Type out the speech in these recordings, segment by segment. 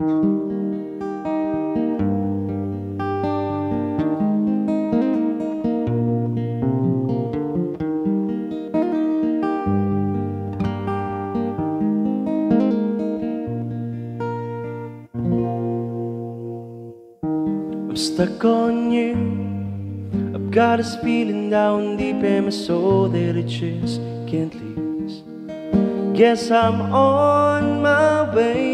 I'm stuck on you. I've got this feeling down deep in my soul that it just can't leave Guess I'm on my way.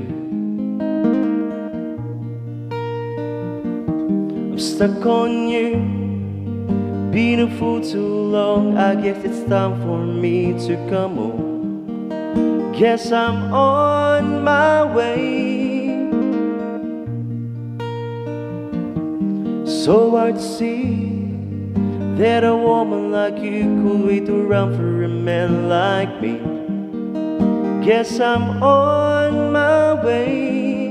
stuck on you, been a fool too long. I guess it's time for me to come home. Guess I'm on my way. So hard to see that a woman like you could wait around for a man like me. Guess I'm on my way.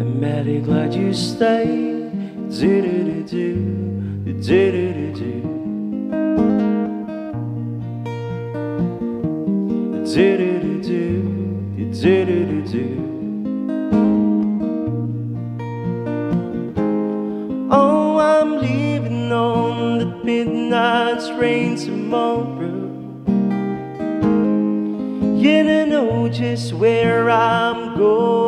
I'm mighty glad you stayed. Oh, I'm leaving on the midnight train tomorrow. Yeah, I know just where I'm going.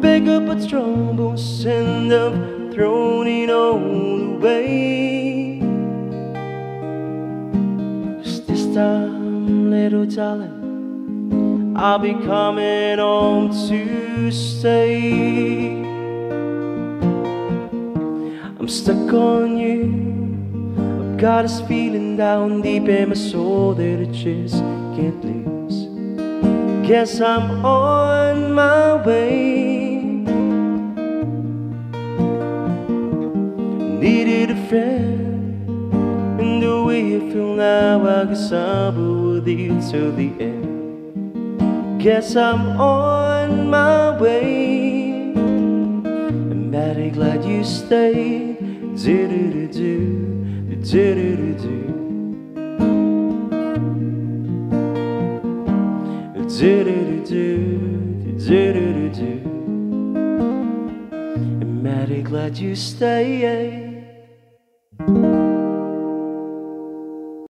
Pick up a trombone and I'm thrown it all away. Just this time, little darling. I'll be coming home to stay. I'm stuck on you. I've got this feeling down deep in my soul that I just can't lose. Guess I'm on my way. Needed a friend, and the way I feel now, I guess I'll be with you till the end. Guess I'm on my way. I'm mighty glad you stayed. Do do do do, do do do do. Do do do do, do do do do. I'm mighty glad you stayed. Thank you.